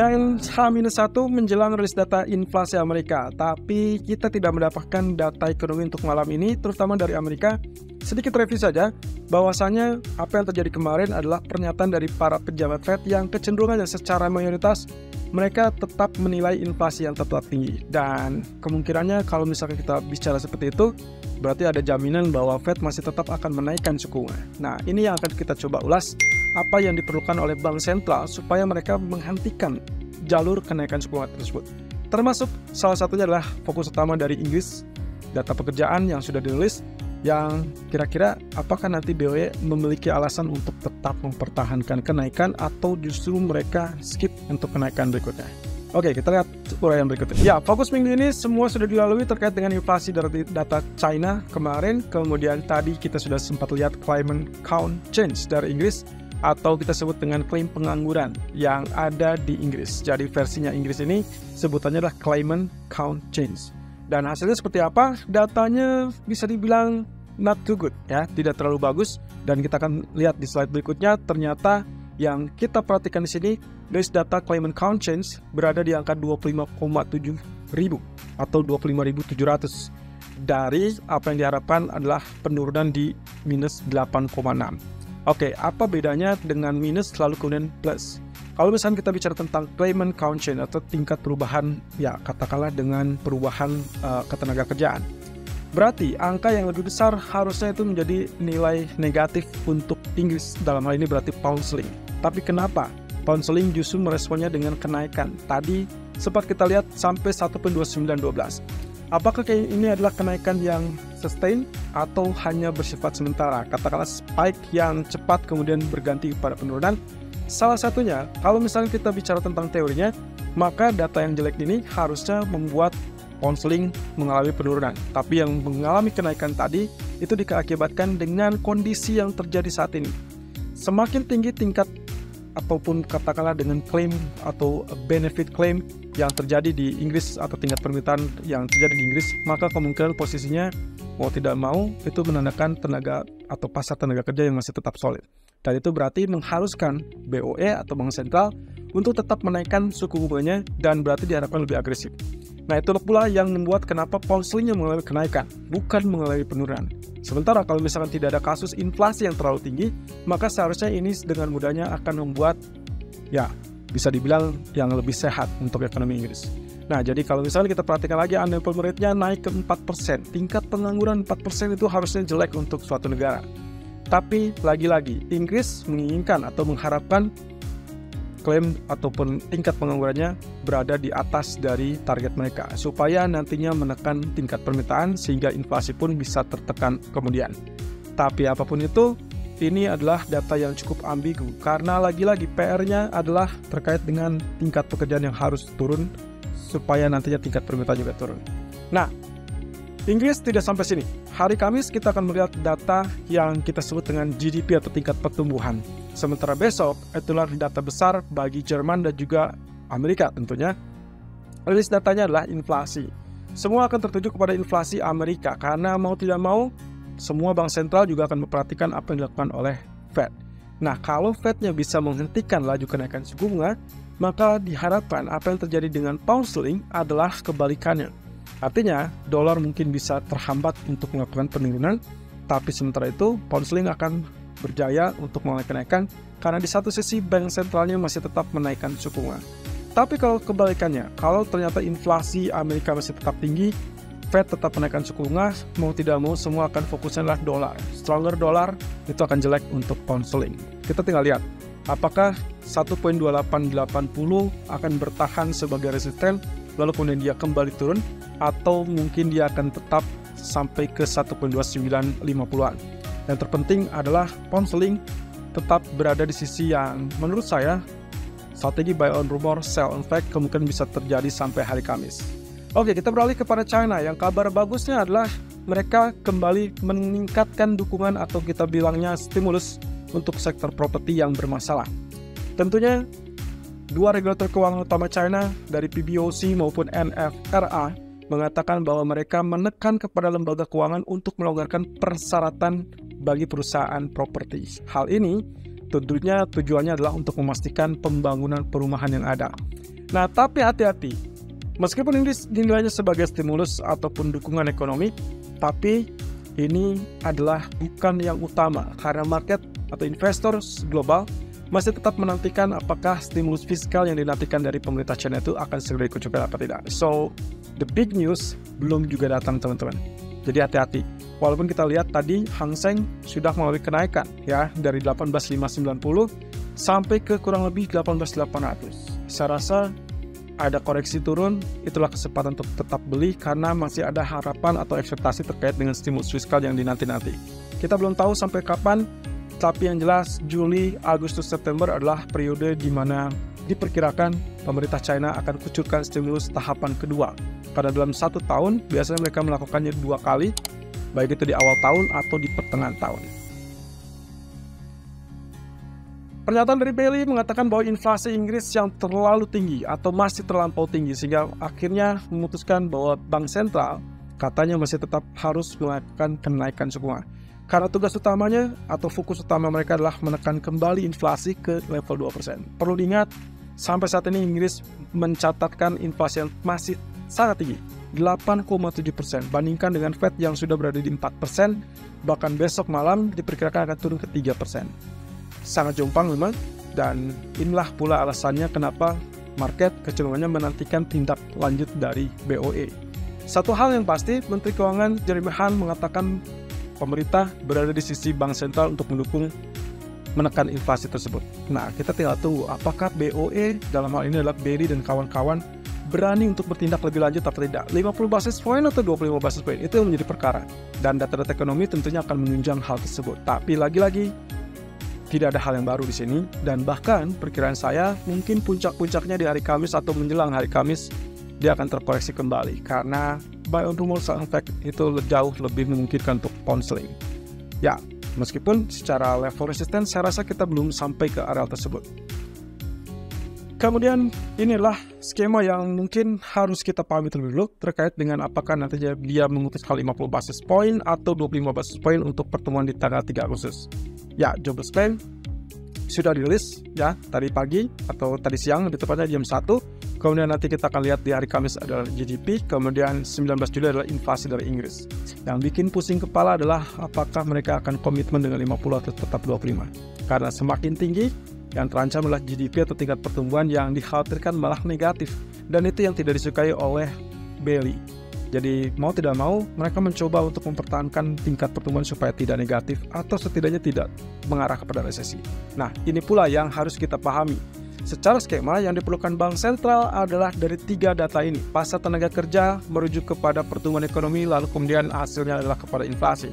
Dan H-1 menjelang rilis data inflasi Amerika, tapi kita tidak mendapatkan data ekonomi untuk malam ini, terutama dari Amerika. Sedikit review saja, bahwasanya apa yang terjadi kemarin adalah pernyataan dari para pejabat Fed yang kecenderungannya secara mayoritas mereka tetap menilai inflasi yang tetap tinggi. Dan kemungkinannya kalau misalkan kita bicara seperti itu, berarti ada jaminan bahwa Fed masih tetap akan menaikkan suku bunga. Nah, ini yang akan kita coba ulas apa yang diperlukan oleh bank sentral supaya mereka menghentikan jalur kenaikan suku bunga tersebut. Termasuk salah satunya adalah fokus utama dari Inggris, data pekerjaan yang sudah dirilis, yang kira-kira apakah nanti BOE memiliki alasan untuk tetap mempertahankan kenaikan atau justru mereka skip untuk kenaikan berikutnya. Oke, kita lihat uraian berikutnya. Ya, fokus minggu ini semua sudah dilalui terkait dengan inflasi dari data China kemarin. Kemudian tadi kita sudah sempat lihat climate count change dari Inggris atau kita sebut dengan klaim pengangguran yang ada di Inggris. Jadi versinya Inggris ini sebutannya adalah Climate Count Change. Dan hasilnya seperti apa? Datanya bisa dibilang not too good ya, tidak terlalu bagus dan kita akan lihat di slide berikutnya ternyata yang kita perhatikan di sini guys data Climate Count Change berada di angka 25,7 ribu atau 25.700 dari apa yang diharapkan adalah penurunan di minus 8,6 Oke, apa bedanya dengan minus lalu kemudian plus? Kalau misalnya kita bicara tentang claimant count change atau tingkat perubahan, ya katakanlah dengan perubahan uh, ketenaga kerjaan. Berarti angka yang lebih besar harusnya itu menjadi nilai negatif untuk Inggris dalam hal ini berarti pound sterling. Tapi kenapa pound sterling justru meresponnya dengan kenaikan? Tadi sempat kita lihat sampai 1.2912. Apakah ini adalah kenaikan yang sustain atau hanya bersifat sementara? Katakanlah spike yang cepat kemudian berganti pada penurunan. Salah satunya, kalau misalnya kita bicara tentang teorinya, maka data yang jelek ini harusnya membuat konseling mengalami penurunan. Tapi yang mengalami kenaikan tadi itu dikakibatkan dengan kondisi yang terjadi saat ini. Semakin tinggi tingkat ataupun katakanlah dengan klaim atau benefit claim yang terjadi di Inggris atau tingkat permintaan yang terjadi di Inggris, maka kemungkinan posisinya mau tidak mau itu menandakan tenaga atau pasar tenaga kerja yang masih tetap solid. Dan itu berarti mengharuskan BOE atau Bank Sentral untuk tetap menaikkan suku bunganya dan berarti diharapkan lebih agresif. Nah itulah pula yang membuat kenapa pound sterlingnya mengalami kenaikan, bukan mengalami penurunan. Sementara kalau misalkan tidak ada kasus inflasi yang terlalu tinggi, maka seharusnya ini dengan mudahnya akan membuat ya bisa dibilang yang lebih sehat untuk ekonomi Inggris. Nah, jadi kalau misalnya kita perhatikan lagi unemployment rate-nya naik ke 4%, tingkat pengangguran 4% itu harusnya jelek untuk suatu negara. Tapi lagi-lagi, Inggris menginginkan atau mengharapkan klaim ataupun tingkat penganggurannya berada di atas dari target mereka supaya nantinya menekan tingkat permintaan sehingga inflasi pun bisa tertekan kemudian. Tapi apa pun itu, ini adalah data yang cukup ambigu karena lagi-lagi PR-nya adalah terkait dengan tingkat pekerjaan yang harus turun supaya nantinya tingkat permintaan juga turun. Nah, Inggris tidak sampai sini. Hari Kamis kita akan melihat data yang kita sebut dengan GDP atau tingkat pertumbuhan. Sementara besok itulah data besar bagi Jerman dan juga Amerika tentunya. Rilis datanya adalah inflasi. Semua akan tertuju kepada inflasi Amerika karena mau tidak mau semua bank sentral juga akan memperhatikan apa yang dilakukan oleh Fed. Nah, kalau Fed-nya bisa menghentikan laju kenaikan suku bunga, maka diharapkan apa yang terjadi dengan pound sterling adalah kebalikannya. Artinya, dolar mungkin bisa terhambat untuk melakukan penurunan, tapi sementara itu pound sterling akan berjaya untuk mengalami kenaikan karena di satu sisi bank sentralnya masih tetap menaikkan suku bunga. Tapi kalau kebalikannya, kalau ternyata inflasi Amerika masih tetap tinggi, Fed tetap menaikkan suku bunga, mau tidak mau semua akan fokusnya adalah dolar. Stronger dolar itu akan jelek untuk pound sterling. Kita tinggal lihat, apakah 1.2880 akan bertahan sebagai resisten, lalu kemudian dia kembali turun, atau mungkin dia akan tetap sampai ke 1.2950-an. Yang terpenting adalah pound sterling tetap berada di sisi yang menurut saya strategi buy on rumor, sell on fact kemungkinan bisa terjadi sampai hari Kamis. Oke, kita beralih kepada China. Yang kabar bagusnya adalah mereka kembali meningkatkan dukungan atau kita bilangnya stimulus untuk sektor properti yang bermasalah. Tentunya dua regulator keuangan utama China dari PBOC maupun NFRA mengatakan bahwa mereka menekan kepada lembaga keuangan untuk melonggarkan persyaratan bagi perusahaan properti. Hal ini tentunya tujuannya adalah untuk memastikan pembangunan perumahan yang ada. Nah, tapi hati-hati. Meskipun ini dinilainya sebagai stimulus ataupun dukungan ekonomi, tapi ini adalah bukan yang utama karena market atau investor global masih tetap menantikan apakah stimulus fiskal yang dinantikan dari pemerintah China itu akan segera dikucurkan atau tidak. So, the big news belum juga datang teman-teman. Jadi hati-hati. Walaupun kita lihat tadi Hang Seng sudah mengalami kenaikan ya dari 18.590 sampai ke kurang lebih 18.800. Saya rasa ada koreksi turun, itulah kesempatan untuk tetap beli karena masih ada harapan atau ekspektasi terkait dengan stimulus fiskal yang dinanti-nanti. Kita belum tahu sampai kapan tapi yang jelas Juli, Agustus, September adalah periode di mana diperkirakan pemerintah China akan kucurkan stimulus tahapan kedua. Karena dalam satu tahun biasanya mereka melakukannya dua kali, baik itu di awal tahun atau di pertengahan tahun. Pernyataan dari Bailey mengatakan bahwa inflasi Inggris yang terlalu tinggi atau masih terlampau tinggi sehingga akhirnya memutuskan bahwa bank sentral katanya masih tetap harus melakukan kenaikan suku bunga. Karena tugas utamanya atau fokus utama mereka adalah menekan kembali inflasi ke level 2%. Perlu diingat, sampai saat ini Inggris mencatatkan inflasi yang masih sangat tinggi, 8,7% bandingkan dengan Fed yang sudah berada di 4%, bahkan besok malam diperkirakan akan turun ke 3%. Sangat jompang memang, dan inilah pula alasannya kenapa market kecenderungannya menantikan tindak lanjut dari BOE. Satu hal yang pasti, Menteri Keuangan Jeremy Hunt mengatakan pemerintah berada di sisi bank sentral untuk mendukung menekan inflasi tersebut. Nah, kita tinggal tunggu apakah BOE dalam hal ini adalah Berry dan kawan-kawan berani untuk bertindak lebih lanjut atau tidak. 50 basis point atau 25 basis point itu yang menjadi perkara. Dan data-data ekonomi tentunya akan menunjang hal tersebut. Tapi lagi-lagi tidak ada hal yang baru di sini dan bahkan perkiraan saya mungkin puncak-puncaknya di hari Kamis atau menjelang hari Kamis dia akan terkoreksi kembali karena buy on rumor sell fact itu jauh lebih memungkinkan untuk pound Ya, meskipun secara level resisten saya rasa kita belum sampai ke area tersebut. Kemudian inilah skema yang mungkin harus kita pahami terlebih dulu terkait dengan apakah nantinya dia mengutus hal 50 basis point atau 25 basis point untuk pertemuan di tanggal 3 Agustus. Ya, jobless claim sudah dirilis ya tadi pagi atau tadi siang lebih tepatnya jam 1 kemudian nanti kita akan lihat di hari Kamis adalah GDP kemudian 19 Juli adalah inflasi dari Inggris yang bikin pusing kepala adalah apakah mereka akan komitmen dengan 50 atau tetap 25 karena semakin tinggi yang terancam adalah GDP atau tingkat pertumbuhan yang dikhawatirkan malah negatif dan itu yang tidak disukai oleh Bailey jadi mau tidak mau mereka mencoba untuk mempertahankan tingkat pertumbuhan supaya tidak negatif atau setidaknya tidak mengarah kepada resesi. Nah ini pula yang harus kita pahami. Secara skema yang diperlukan bank sentral adalah dari tiga data ini. Pasar tenaga kerja merujuk kepada pertumbuhan ekonomi lalu kemudian hasilnya adalah kepada inflasi.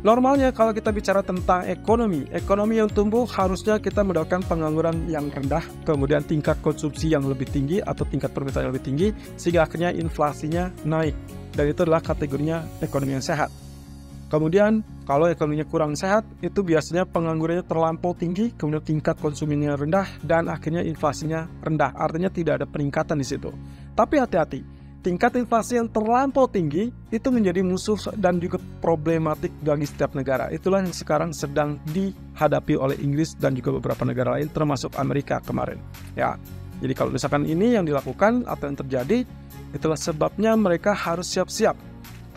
Normalnya kalau kita bicara tentang ekonomi, ekonomi yang tumbuh harusnya kita mendapatkan pengangguran yang rendah, kemudian tingkat konsumsi yang lebih tinggi atau tingkat permintaan yang lebih tinggi, sehingga akhirnya inflasinya naik. Dan itu adalah kategorinya ekonomi yang sehat. Kemudian kalau ekonominya kurang sehat, itu biasanya penganggurannya terlampau tinggi, kemudian tingkat konsumennya rendah, dan akhirnya inflasinya rendah. Artinya tidak ada peningkatan di situ. Tapi hati-hati, tingkat inflasi yang terlampau tinggi itu menjadi musuh dan juga problematik bagi setiap negara. Itulah yang sekarang sedang dihadapi oleh Inggris dan juga beberapa negara lain termasuk Amerika kemarin. Ya. Jadi kalau misalkan ini yang dilakukan atau yang terjadi, itulah sebabnya mereka harus siap-siap.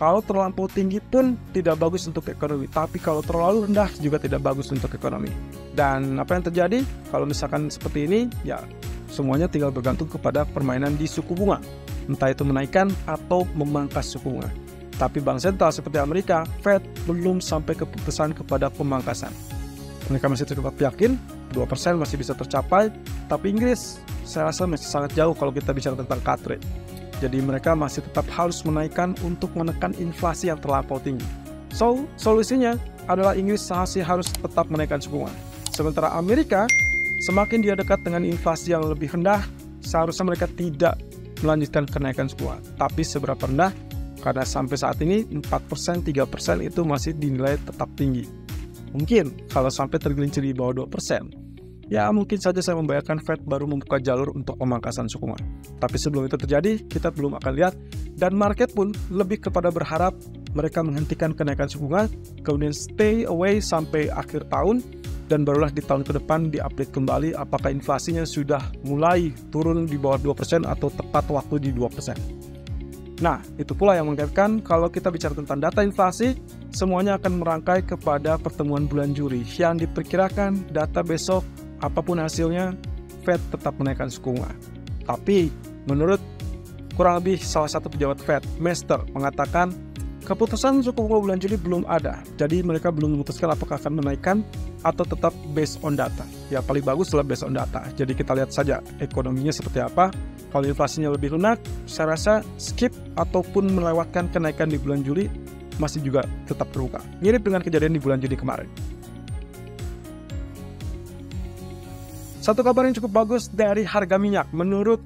Kalau terlampau tinggi pun tidak bagus untuk ekonomi, tapi kalau terlalu rendah juga tidak bagus untuk ekonomi. Dan apa yang terjadi kalau misalkan seperti ini, ya semuanya tinggal bergantung kepada permainan di suku bunga entah itu menaikkan atau memangkas suku bunga. Tapi bank sentral seperti Amerika, Fed belum sampai keputusan kepada pemangkasan. Mereka masih tetap yakin 2% masih bisa tercapai, tapi Inggris saya rasa masih sangat jauh kalau kita bicara tentang cut rate. Jadi mereka masih tetap harus menaikkan untuk menekan inflasi yang terlampau tinggi. So, solusinya adalah Inggris masih harus tetap menaikkan suku bunga. Sementara Amerika, semakin dia dekat dengan inflasi yang lebih rendah, seharusnya mereka tidak melanjutkan kenaikan suku bunga. Tapi seberapa rendah? Karena sampai saat ini 4%, 3% itu masih dinilai tetap tinggi. Mungkin kalau sampai tergelincir di bawah 2%, ya mungkin saja saya membayangkan Fed baru membuka jalur untuk pemangkasan suku bunga. Tapi sebelum itu terjadi, kita belum akan lihat dan market pun lebih kepada berharap mereka menghentikan kenaikan suku bunga, kemudian stay away sampai akhir tahun dan barulah di tahun ke depan diupdate kembali apakah inflasinya sudah mulai turun di bawah 2% atau tepat waktu di 2%. Nah, itu pula yang mengaitkan kalau kita bicara tentang data inflasi, semuanya akan merangkai kepada pertemuan bulan Juli yang diperkirakan data besok apa pun hasilnya Fed tetap menaikkan suku bunga. Tapi menurut kurang lebih salah satu pejabat Fed, Mester, mengatakan Keputusan suku bunga bulan Juli belum ada, jadi mereka belum memutuskan apakah akan menaikkan atau tetap based on data. Ya paling bagus adalah based on data. Jadi kita lihat saja ekonominya seperti apa. Kalau inflasinya lebih lunak, saya rasa skip ataupun melewatkan kenaikan di bulan Juli masih juga tetap terbuka. Mirip dengan kejadian di bulan Juli kemarin. Satu kabar yang cukup bagus dari harga minyak. Menurut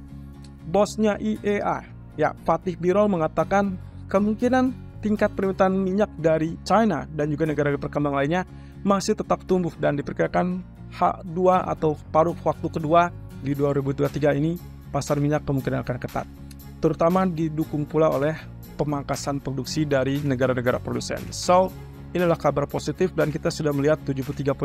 bosnya IEA, ya Fatih Birol mengatakan kemungkinan tingkat permintaan minyak dari China dan juga negara berkembang lainnya masih tetap tumbuh dan diperkirakan H2 atau paruh waktu kedua di 2023 ini pasar minyak kemungkinan akan ketat. Terutama didukung pula oleh pemangkasan produksi dari negara-negara produsen. So, inilah kabar positif dan kita sudah melihat 73.50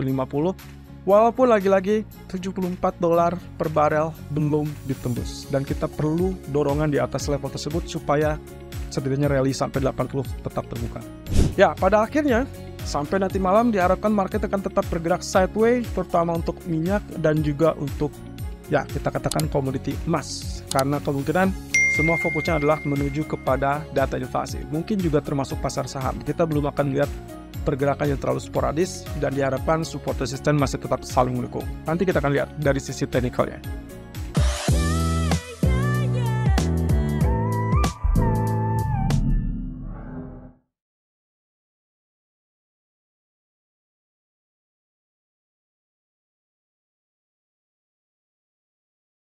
walaupun lagi-lagi 74 dolar per barel belum ditembus dan kita perlu dorongan di atas level tersebut supaya setidaknya rally sampai 80 tetap terbuka. Ya, pada akhirnya sampai nanti malam diharapkan market akan tetap bergerak sideways terutama untuk minyak dan juga untuk ya kita katakan komoditi emas karena kemungkinan semua fokusnya adalah menuju kepada data inflasi. Mungkin juga termasuk pasar saham. Kita belum akan lihat pergerakan yang terlalu sporadis dan diharapkan support resisten masih tetap saling mendukung. Nanti kita akan lihat dari sisi teknikalnya.